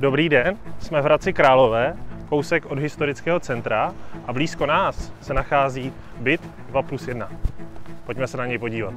Dobrý den, jsme v Hradci Králové, kousek od historického centra a blízko nás se nachází byt 2 plus 1. Pojďme se na něj podívat.